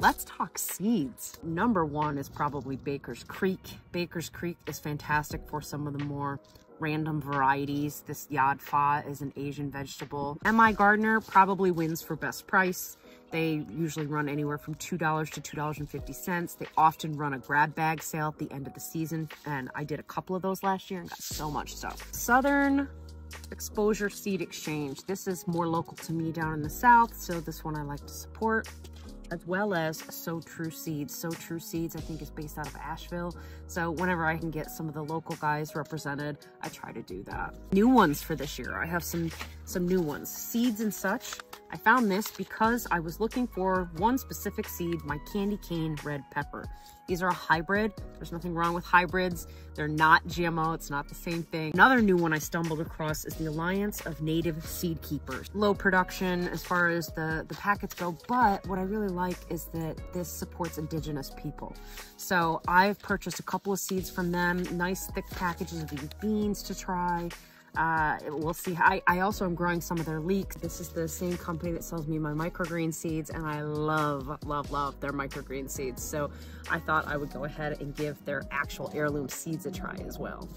Let's talk seeds. Number one is probably Baker's Creek. Baker's Creek is fantastic for some of the more random varieties. This Yadfa is an Asian vegetable. MI Gardener probably wins for best price. They usually run anywhere from $2 to $2.50. They often run a grab bag sale at the end of the season, and I did a couple of those last year and got so much stuff. Southern Exposure Seed Exchange. This is more local to me down in the south, so this one I like to support as well as Sow True Seeds. Sow True Seeds, I think, is based out of Asheville. So whenever I can get some of the local guys represented, I try to do that. New ones for this year. I have some, some new ones. Seeds and such. I found this because I was looking for one specific seed, my candy cane red pepper. These are a hybrid. There's nothing wrong with hybrids. They're not GMO. It's not the same thing. Another new one I stumbled across is the Alliance of Native Seed Keepers. Low production as far as the, the packets go, but what I really like is that this supports indigenous people. So I've purchased a couple of seeds from them, nice thick packages of these beans to try. Uh, we'll see. I, I also am growing some of their leeks. This is the same company that sells me my microgreen seeds, and I love, love, love their microgreen seeds. So I thought I would go ahead and give their actual heirloom seeds a try as well.